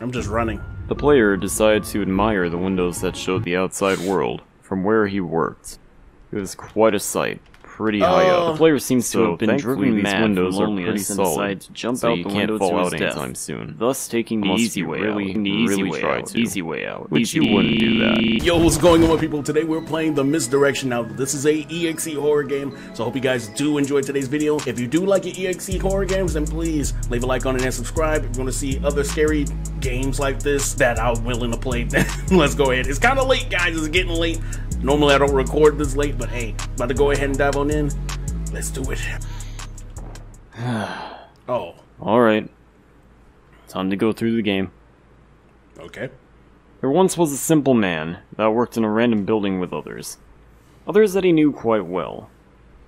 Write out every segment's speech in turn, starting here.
I'm just running. The player decided to admire the windows that showed the outside world from where he worked. It was quite a sight, pretty high Uh, up. The player seems to have been driven these mad windows from are pretty loneliness and solid, decided to jump so out the can't window fall to out his death. anytime soon. Thus taking the Unless easy way really, out. The easy really way try out. to. Easy way out. Which you wouldn't do that. Yo, what's going on, people? Today we're playing The Misdirection. Now, this is a EXE horror game, so I hope you guys do enjoy today's video. If you do like your EXE horror games, then please leave a like on it and subscribe. If you want to see other scary games like this that I'm willing to play, then let's go ahead. It's kind of late, guys. It's getting late. Normally, I don't record this late, but hey, about to go ahead and dive on in. Let's do it. oh, Alright. Time to go through the game. okay. There once was a simple man that worked in a random building with others. Others that he knew quite well.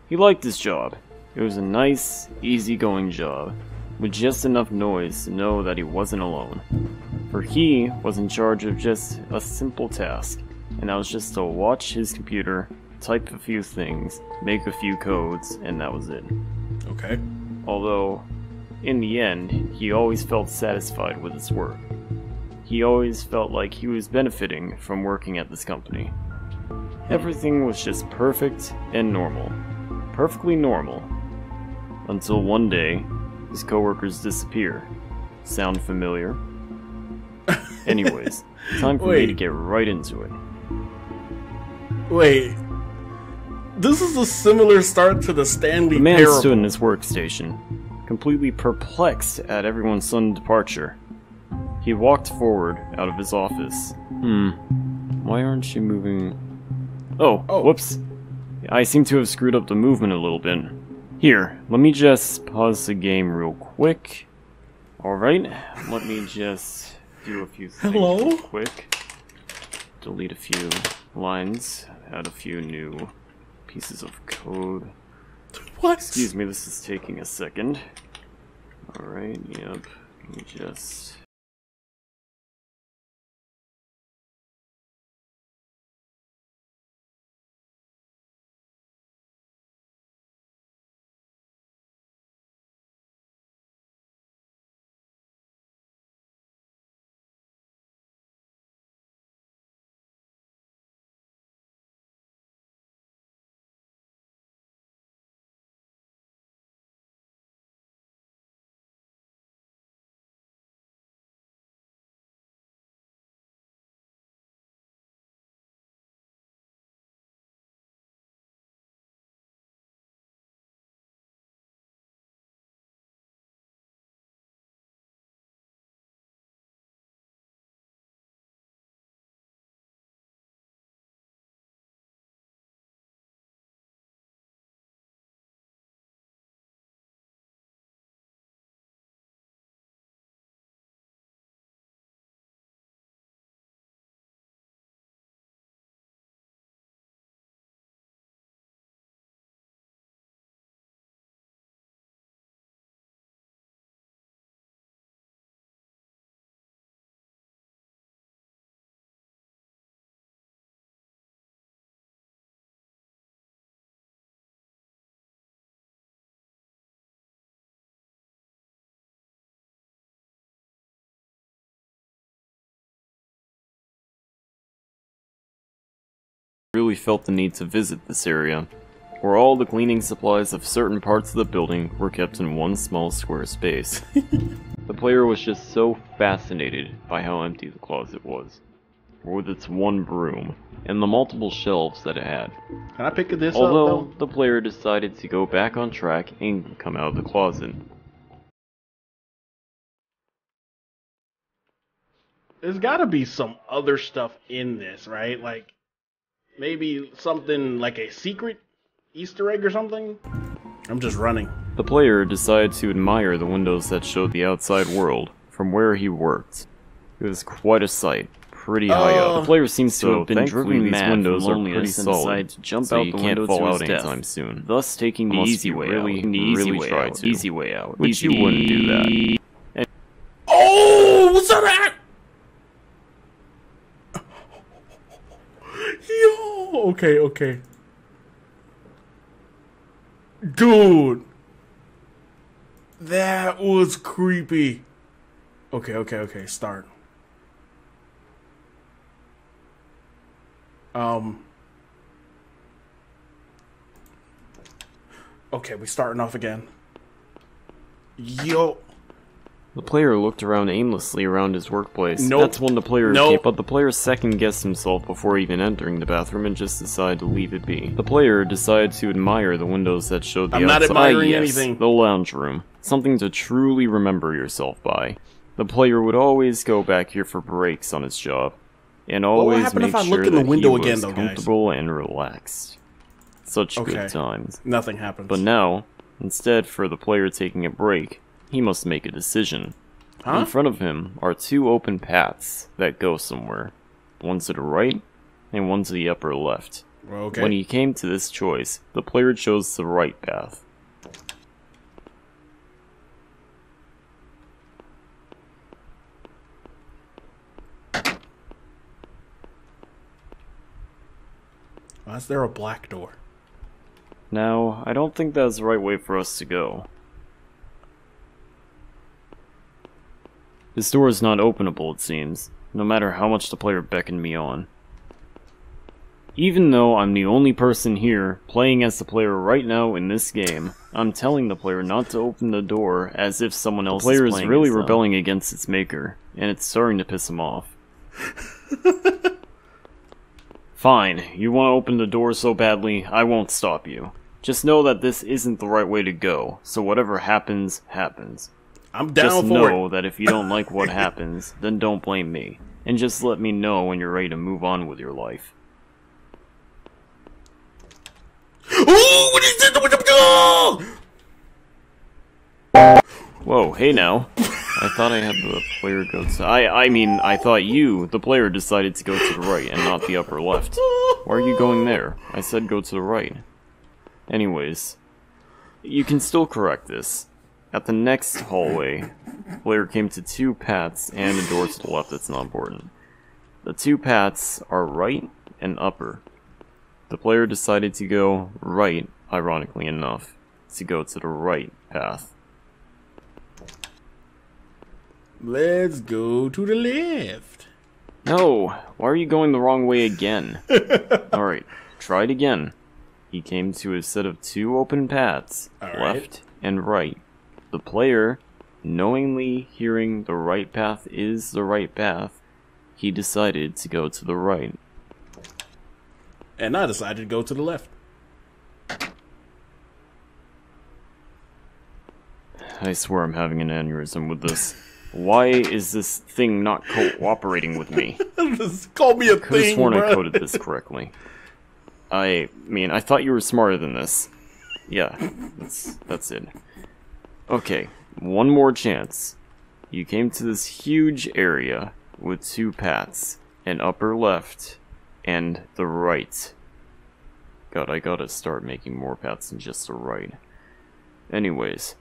He liked his job. It was a nice, easygoing job, with just enough noise to know that he wasn't alone. For he was in charge of just a simple task, and that was just to watch his computer, type a few things, make a few codes, and that was it. Okay. Although, in the end, he always felt satisfied with his work. He always felt like he was benefiting from working at this company. Everything was just perfect and normal. Perfectly normal. Until one day, his coworkers disappear. Sound familiar? Anyways, time for me to get right into it. Wait. This is a similar start to the Stanley The man Parable. stood in his workstation, completely perplexed at everyone's sudden departure. He walked forward out of his office. Hmm. Why aren't you moving? Oh, Oh. whoops. I seem to have screwed up the movement a little bit. Here, let me just pause the game real quick. Alright, let me just do a few things Hello? real quick. Delete a few lines, add a few new pieces of code. What? Excuse me, this is taking a second. Alright, yep. Let me just. Really felt the need to visit this area, where all the cleaning supplies of certain parts of the building were kept in one small square space. the player was just so fascinated by how empty the closet was, with its one broom, and the multiple shelves that it had. Can I pick this up? Although, though? the player decided to go back on track and come out of the closet. There's got to be some other stuff in this, right? Like maybe something like a secret Easter egg or something. I'm just running. The player decided to admire the windows that showed the outside world from where he worked. It was quite a sight, pretty high Uh, up. The player seems to so have been thankfully driven these windows from are pretty solid, decided to jump so out you the can't window fall to out his death. anytime soon. Thus taking the easy way really, out. The easy really way try out. to. Easy way out. Which easy you wouldn't do that. Oh, what's that? Okay, okay. Dude. That was creepy. Okay, okay, okay. Start. Um. Okay, we starting off again. Yo. The player looked around aimlessly around his workplace. Nope. That's when the player Nope. escaped, but the player second guessed himself before even entering the bathroom and just decided to leave it be. The player decided to admire the windows that showed the I'm not outside. admiring ah, yes, anything. The lounge room. Something to truly remember yourself by. The player would always go back here for breaks on his job, and always happen make if I sure look in the that window he again, was though, guys? comfortable and relaxed. Such Okay. good times. Nothing happens. But now, instead for the player taking a break, he must make a decision. Huh? In front of him are two open paths that go somewhere. One to the right, and one to the upper left. okay. When he came to this choice, the player chose the right path. Why is there a black door? Now, I don't think that's the right way for us to go. This door is not openable, it seems, no matter how much the player beckoned me on. Even though I'm the only person here playing as the player right now in this game, I'm telling the player not to open the door as if someone else is. the player is is really rebelling against its maker, and it's starting to piss him off. Fine, you want to open the door so badly, I won't stop you. Just know that this isn't the right way to go, so whatever happens, happens. I'm down Just for know it. that if you don't like what happens, then don't blame me. And just let me know when you're ready to move on with your life. Ooh, what is? Oh! Whoa, hey now. I thought I had the player go to. I, I mean, I thought you, the player, decided to go to the right and not the upper left. Why are you going there? I said go to the right. Anyways, you can still correct this. At the next hallway, the player came to two paths and a door to the left that's not important. The two paths are right and upper. The player decided to go right, ironically enough, to go to the right path. Let's go to the left. No, why are you going the wrong way again? Alright, try it again. He came to a set of two open paths, All right. left and right. The player, knowingly hearing the right path is the right path, he decided to go to the right. And I decided to go to the left. I swear I'm having an aneurysm with this. Why is this thing not cooperating with me? Call me a Could have thing, sworn I coded this correctly. I mean, I thought you were smarter than this. Yeah, that's that's it. Okay, one more chance. You came to this huge area with two paths, an upper left and the right. God, I gotta start making more paths than just the right. Anyways,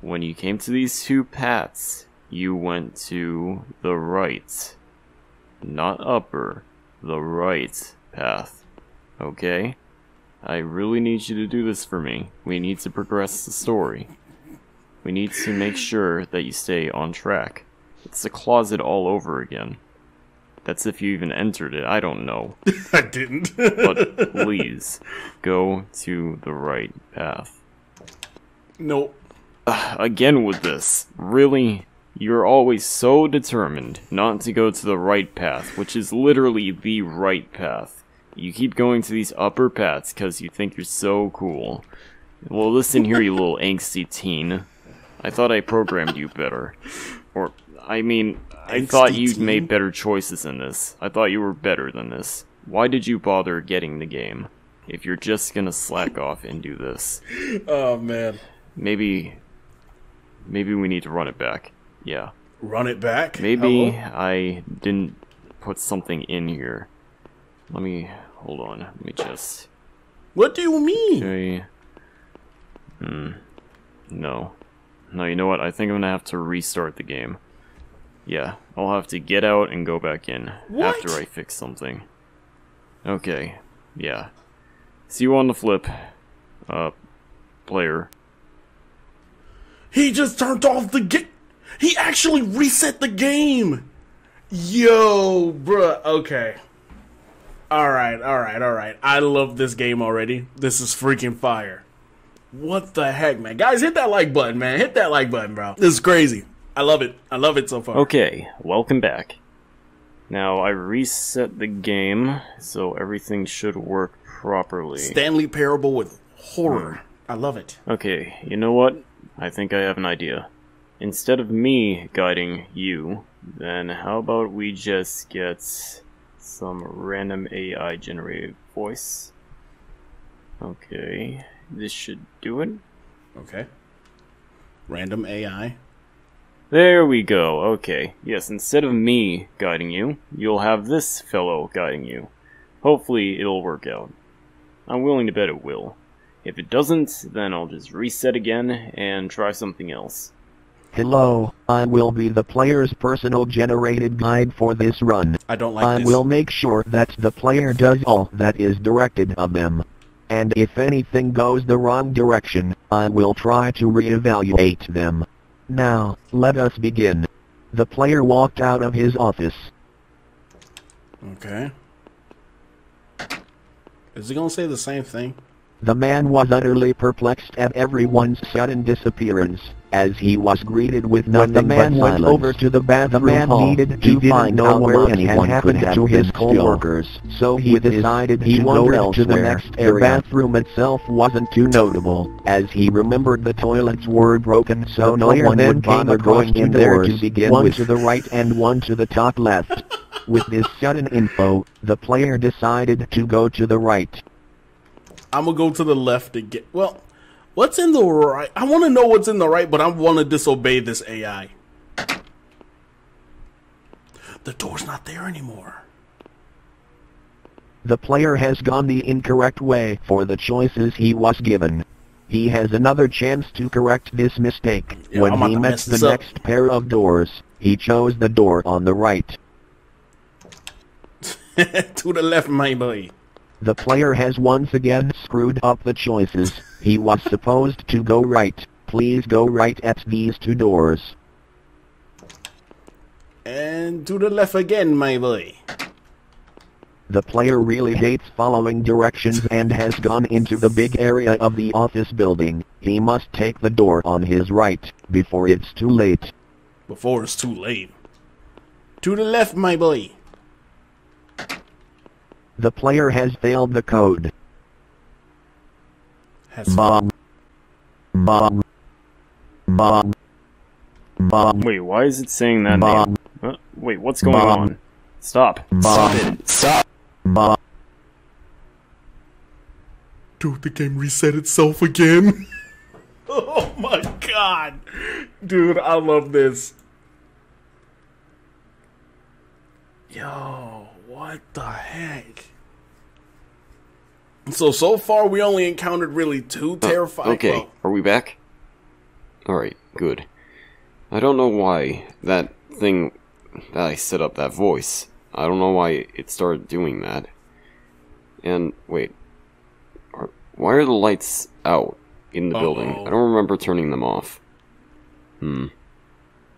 when you came to these two paths, you went to the right not upper, the right path. Okay? I really need you to do this for me. We need to progress the story. We need to make sure that you stay on track. It's the closet all over again. That's if you even entered it, I don't know. I didn't. But please, go to the right path. nope. Again with this. Really? You're always so determined not to go to the right path, which is literally the right path. You keep going to these upper paths because you think you're so cool. Well, listen here, you little angsty teen. I thought I programmed you better. Or, I mean, I thought you teen? made better choices than this. I thought you were better than this. Why did you bother getting the game? If you're just gonna slack off and do this. Oh man. Maybe maybe we need to run it back. Yeah. Run it back. Maybe Hello? I didn't put something in here. Let me hold on. Let me just What do you mean? okay. Hmm. No. No, you know what? I think I'm gonna have to restart the game. Yeah, I'll have to get out and go back in What? after I fix something. Okay. Yeah. See you on the flip. Uh player. He just turned off the game. He actually reset the game. Yo, bruh. Okay. All right, all right, all right. I love this game already. This is freaking fire. What the heck, man? Guys, hit that like button, man. Hit that like button, bro. This is crazy. I love it. I love it so far. Okay, welcome back. Now, I reset the game, so everything should work properly. Stanley Parable with horror. Hmm. I love it. Okay, you know what? I think I have an idea. Instead of me guiding you, then how about we just get some random AI generated voice? Okay, this should do it. Okay. Random AI. There we go. Okay. Yes, instead of me guiding you, you'll have this fellow guiding you. Hopefully, it'll work out. I'm willing to bet it will. If it doesn't, then I'll just reset again and try something else. Hello, I will be the player's personal generated guide for this run. I don't like I this. will make sure that the player does all that is directed of them. And if anything goes the wrong direction, I will try to reevaluate them. Now, let us begin. The player walked out of his office. Okay. Is he gonna say the same thing? The man was utterly perplexed at everyone's sudden disappearance, as he was greeted with nothing the man but went silence. over to the bathroom The man hall. needed He to didn't find know out where what had anyone happened could to his been still. co-workers, so he decided he to go wandered to the next area. bath- bathroom itself wasn't too notable, as he remembered the toilets were broken so no one then would came bother going in there to begin one with. to to the right and one to the top left. With this sudden info, the player decided to go to the right. I'm gonna go to the left to get. Well, what's in the right? I want to know what's in the right, but I want to disobey this AI. The door's not there anymore. The player has gone the incorrect way for the choices he was given. He has another chance to correct this mistake. Yeah, when I'm he met the up. next pair of doors, he chose the door on the right. to the left, my boy. The player has once again screwed up the choices. He was supposed to go right. Please go right at these two doors. And to the left again, my boy. The player really hates following directions and has gone into the big area of the office building. He must take the door on his right, before it's too late. Before it's too late. To the left, my boy. The player has failed the code. Has Mom. Mom. Mom. Mom. Wait, why is it saying that Mom. name? Uh, wait, what's going Mom. on? Stop. Mom. Stop it. Stop. Mom. Dude, the game reset itself again. oh my god. Dude, I love this. Yo, what the heck? So, so far we only encountered really two terrifying. Okay, well, are we back? Alright, good. I don't know why that thing that I set up, that voice, I don't know why it started doing that. And, wait. Are, why are the lights out in the building? Uh-oh. I don't remember turning them off. Hmm.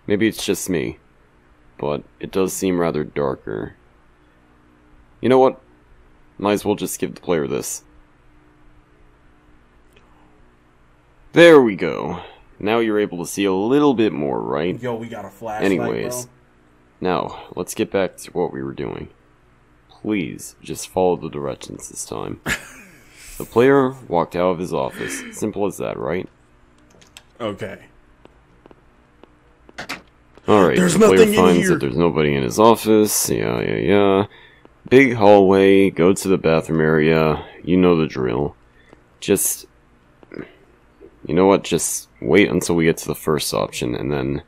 Maybe it's just me. But it does seem rather darker. You know what? Might as well just give the player this. There we go. Now you're able to see a little bit more, right? Yo, we got a flashlight, Anyways, bro. now let's get back to what we were doing. Please, just follow the directions this time. the player walked out of his office. Simple as that, right? Okay. Alright, There's the player finds here. that there's nobody in his office. Yeah, yeah, yeah. Big hallway, go to the bathroom area. You know the drill. Just. You know what? Just wait until we get to the first option, and then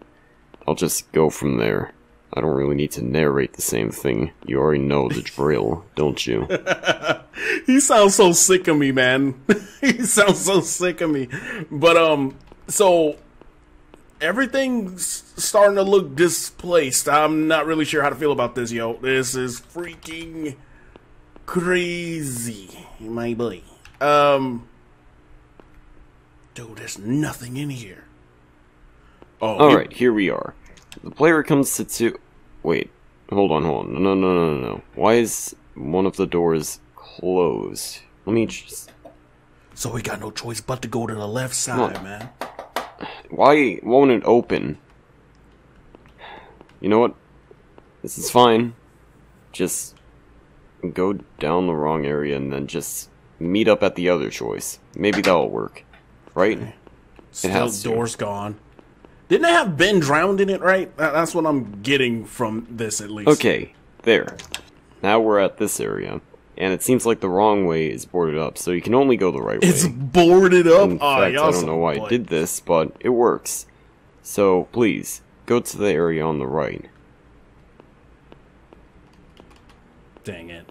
I'll just go from there. I don't really need to narrate the same thing. You already know the drill, don't you? He sounds so sick of me, man. he sounds so sick of me. But um, so everything's starting to look displaced. I'm not really sure how to feel about this, yo. This is freaking crazy, my boy. Um, dude, there's nothing in here. Oh, Alright, here we are. The player comes to two. Wait, hold on, hold on. No, no, no, no, no. Why is one of the doors closed. Let me just. So we got no choice but to go to the left side, Look. man. Why won't it open? You know what? This is fine. Just go down the wrong area and then just meet up at the other choice. Maybe that'll work. Right? Still, door's gone. Didn't they have Ben drowned in it, right? That's what I'm getting from this, at least. Okay, there. Now we're at this area. And it seems like the wrong way is boarded up, so you can only go the right It's way. It's boarded up. In oh, fact, y'all I don't know why I did this, but it works. So please, go to the area on the right. Dang it.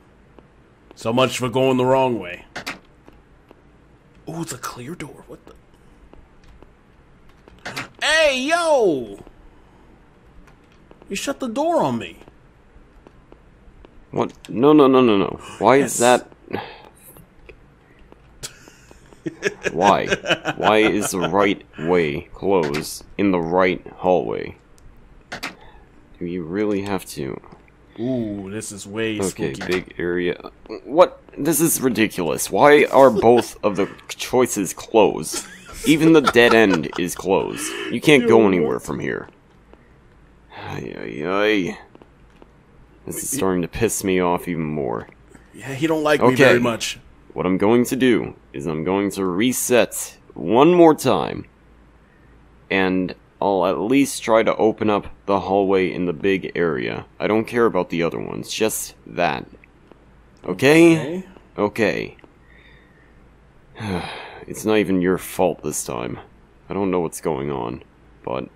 So much for going the wrong way. Oh, it's a clear door. What the? Hey, yo! You shut the door on me. What? No, no, no, no, no. Why Yes. is that? Why? Why is the right way closed in the right hallway? Do you really have to? Ooh, this is way Okay, spooky. big area. What? This is ridiculous. Why are both of the choices closed? Even the dead end is closed. You can't go anywhere from here. Ay, ay, ay. This is starting to piss me off even more. Yeah, he don't like me very much. What I'm going to do is I'm going to reset one more time. And I'll at least try to open up the hallway in the big area. I don't care about the other ones, just that. Okay? Okay. Okay. it's not even your fault this time. I don't know what's going on, but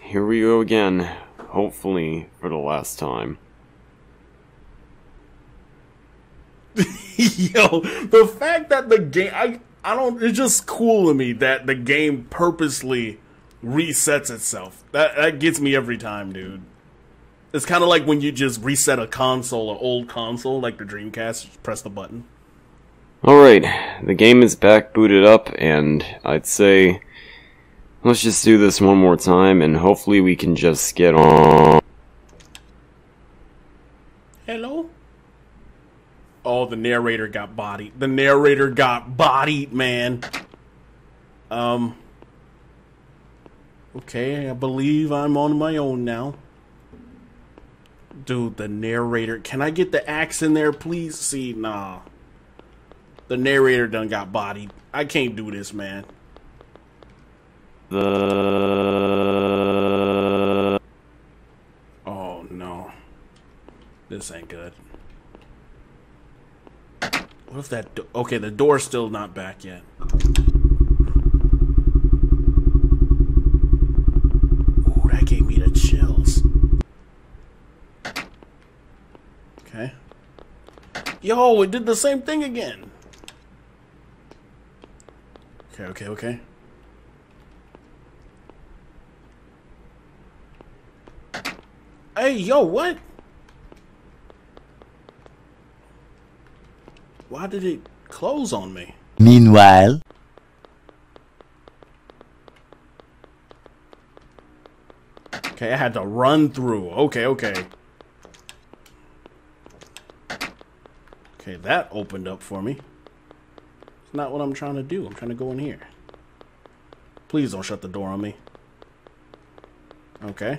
here we go again. Hopefully for the last time. Yo, the fact that the game, I, I don't, it's just cool to me that the game purposely resets itself. That, that gets me every time, dude. It's kind of like when you just reset a console, an old console, like the Dreamcast, just press the button. Alright, the game is back booted up, and I'd say let's just do this one more time, and hopefully we can just get on. Hello? Oh, the narrator got bodied. The narrator got bodied, man. Um. Okay, I believe I'm on my own now. Dude, the narrator. Can I get the axe in there, please? See, nah. The narrator done got bodied. I can't do this, man. The Oh, no. This ain't good. What if that. Okay, the door's still not back yet. Ooh, that gave me the chills. Okay. Yo, it did the same thing again. Okay, okay, okay. Hey, yo, what? Why did it close on me? Meanwhile, Okay, I had to run through. Okay, okay. Okay, that opened up for me. It's not what I'm trying to do. I'm trying to go in here. Please don't shut the door on me. Okay.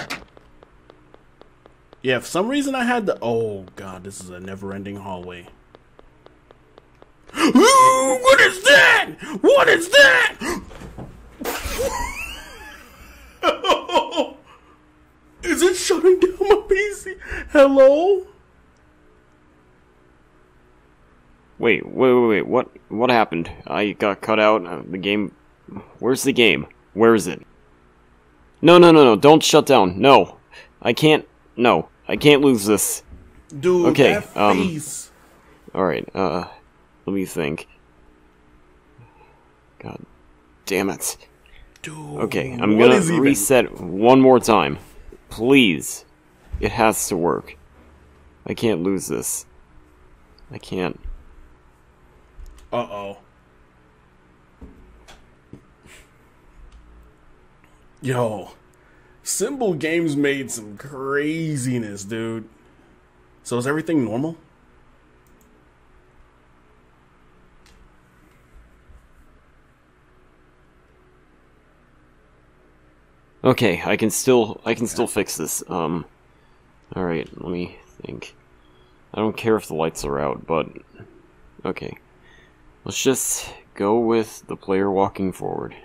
Yeah, for some reason I had the. Oh, God, this is a never ending hallway. Ooh, what is that? What is that? Is it shutting down my PC? Hello? wait, wait, wait, wait. What? What happened? I got cut out. Uh, the game. Where's the game? Where is it? No, no, no, no! Don't shut down. No, I can't. No, I can't lose this. Dude, Okay, that um, face. All right. Uh, let me think. God damn it. Dude, Okay, I'm gonna is even- reset one more time. Please. It has to work. I can't lose this. I can't. Uh-oh. Yo, Symbol Games made some craziness, dude. So is everything normal? Okay, I can still I can still fix this. Um all right, let me think. I don't care if the lights are out, but okay. Let's just go with the player walking forward.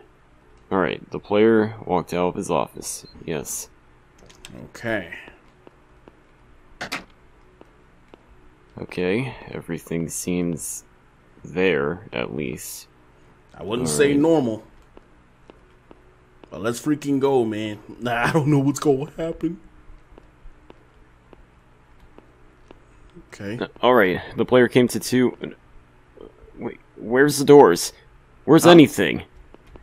All right, the player walked out of his office. Yes. Okay. Okay, everything seems there at least. I wouldn't All say right. normal. But let's freaking go, man. Nah, I don't know what's going to happen. Okay. Uh, all right, the player came to two. Wait, where's the doors? Where's Huh? anything?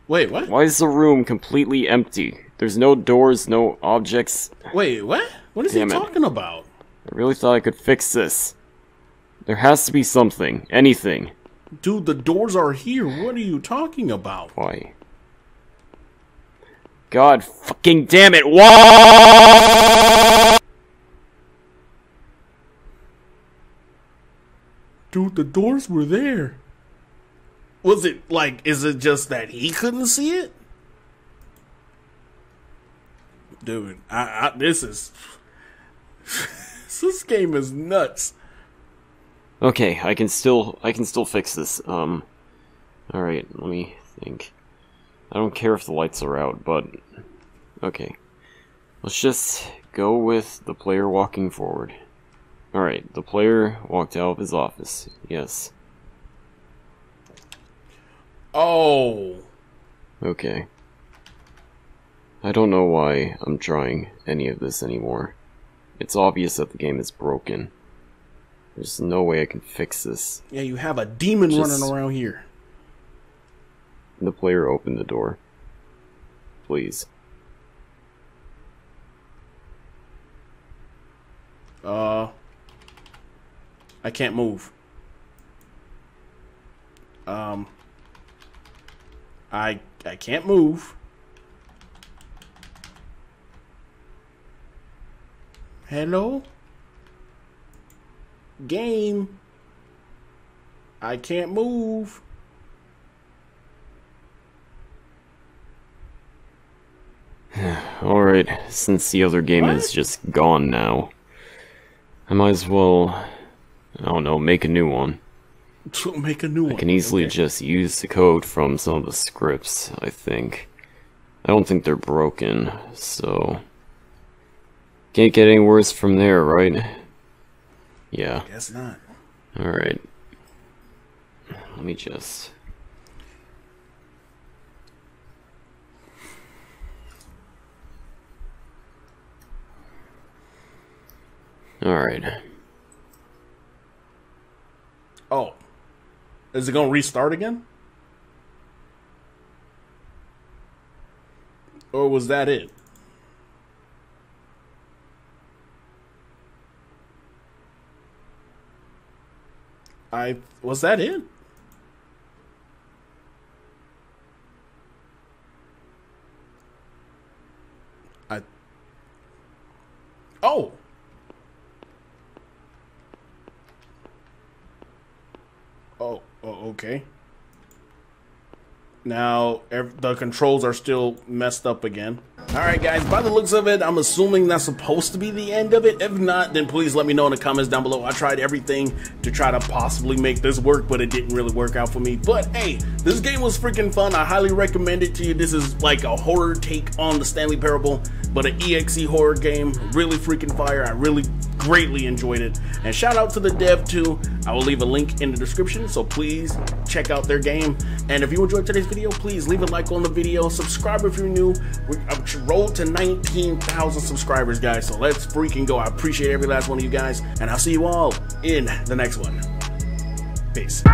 Wait, what? Why is the room completely empty? There's no doors, no objects. Wait, what? What is Damn he it. talking about? I really thought I could fix this. There has to be something, anything. Dude, the doors are here. What are you talking about? Why? God fucking damn it! Why? Dude, the doors were there. Was it like, is it just that he couldn't see it? Dude, I, I this is. this game is nuts. Okay, I can still I can still fix this. Um, all right, let me think. I don't care if the lights are out, but okay. Let's just go with the player walking forward. All right, the player walked out of his office. Yes. Oh. Okay. I don't know why I'm trying any of this anymore. It's obvious that the game is broken. There's no way I can fix this. Yeah, you have a demon Just- running around here. The player opened the door. Please. Uh. I can't move. Um. I I can't move. Hello? Game. I can't move. Alright, since the other game What? is just gone now, I might as well, I don't know, make a new one. To make a new one. I can easily Okay. just use the code from some of the scripts, I think. I don't think they're broken, so... Can't get any worse from there, right? Yeah, Guess not. alright. Let me just... Alright. Oh. Is it gonna restart again? Or was that it? I was that it? I Oh. Oh, oh okay. Now the controls are still messed up again. All right, guys. By the looks of it, I'm assuming that's supposed to be the end of it. If not, then please let me know in the comments down below. I tried everything to try to possibly make this work, but it didn't really work out for me. But hey, this game was freaking fun. I highly recommend it to you. This is like a horror take on the Stanley Parable, but an EXE horror game. Really freaking fire. I really greatly enjoyed it. And shout out to the dev too. I will leave a link in the description, so please check out their game. And if you enjoyed today's video, please leave a like on the video. Subscribe if you're new. We're I'm uh, tr- road to 19,000 subscribers, guys. So let's freaking go. I appreciate every last one of you guys, and I'll see you all in the next one. Peace.